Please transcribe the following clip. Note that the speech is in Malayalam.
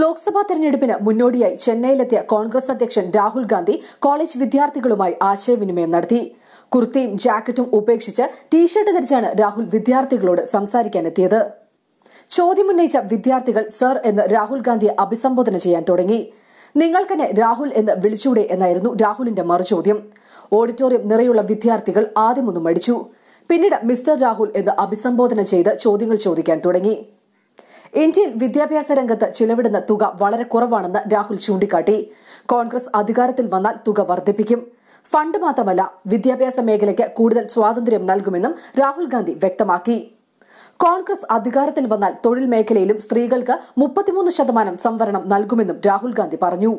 ലോക്സഭാ തെരഞ്ഞെടുപ്പിന് മുന്നോടിയായി ചെന്നൈയിലെത്തിയ കോൺഗ്രസ് അധ്യക്ഷൻ രാഹുൽ ഗാന്ധി കോളേജ് വിദ്യാർത്ഥികളുമായി ആശയവിനിമയം നടത്തി. കുർത്തിയും ജാക്കറ്റും ഉപേക്ഷിച്ച് ടീഷർട്ട് ധരിച്ചാണ് രാഹുൽ വിദ്യാർത്ഥികളോട് സംസാരിക്കാനെത്തിയത്. ചോദ്യമുന്നയിച്ച വിദ്യാർത്ഥികൾ സർ എന്ന് രാഹുൽ ഗാന്ധിയെ അഭിസംബോധന ചെയ്യാൻ തുടങ്ങി. നിങ്ങൾക്കെന്നെ രാഹുൽ എന്ന് വിളിച്ചൂടെ എന്നായിരുന്നു രാഹുലിന്റെ മറുചോദ്യം. ഓഡിറ്റോറിയം നിറയുള്ള വിദ്യാർത്ഥികൾ ആദ്യമൊന്നും മടിച്ചു. പിന്നീട് മിസ്റ്റർ രാഹുൽ എന്ന് അഭിസംബോധന ചെയ്ത് ചോദ്യങ്ങൾ ചോദിക്കാൻ തുടങ്ങി. ഇന്ത്യയിൽ വിദ്യാഭ്യാസ രംഗത്ത് ചിലവിടുന്ന തുക വളരെ കുറവാണെന്ന് രാഹുൽ ചൂണ്ടിക്കാട്ടി. കോൺഗ്രസ് അധികാരത്തിൽ വന്നാൽ തുക വർദ്ധിപ്പിക്കും. ഫണ്ട് മാത്രമല്ല വിദ്യാഭ്യാസ മേഖലയ്ക്ക് കൂടുതൽ സ്വാതന്ത്ര്യം നൽകുമെന്നും രാഹുൽ ഗാന്ധി വ്യക്തമാക്കി. കോൺഗ്രസ് അധികാരത്തിൽ വന്നാൽ തൊഴിൽ മേഖലയിലും സ്ത്രീകൾക്ക് മുപ്പത്തിമൂന്ന് ശതമാനം സംവരണം നൽകുമെന്നും രാഹുൽ ഗാന്ധി പറഞ്ഞു.